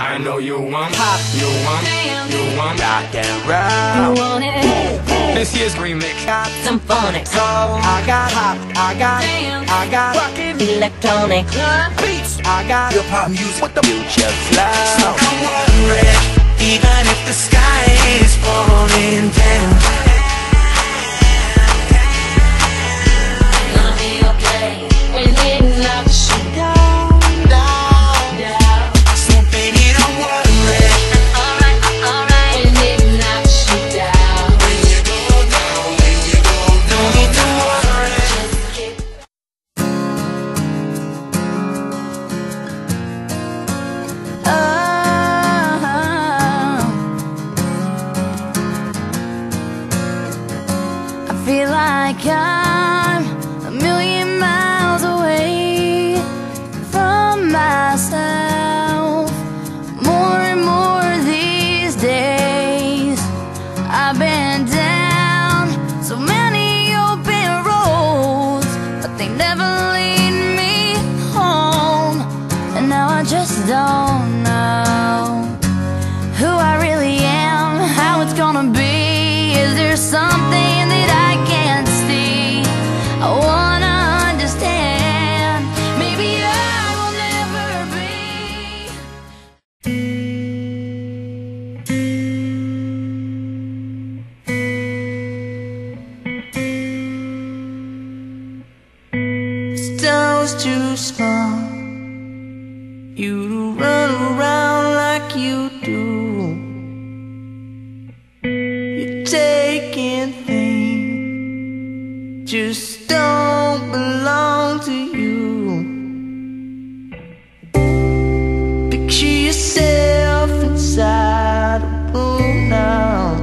I know you want pop, you want, you want rock and You roll. want it? This year's remix. got Symphonic, soul, I got pop, I got, I got Rockin' electronic, beats. I got Hip hop music with the future flow. Don't worry, even if the sky is falling down. Like I'm a million miles away from myself. More and more these days, I've been down so many open roads, but they never lead me home. And now I just don't know toes too small You to run around like you do. You're taking things Just don't belong to you. Picture yourself inside a pool now.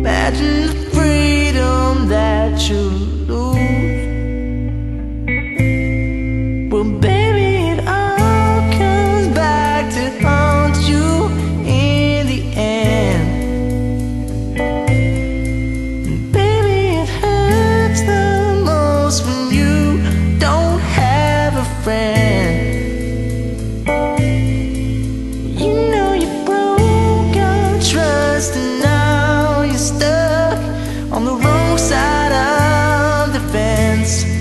Imagine dance.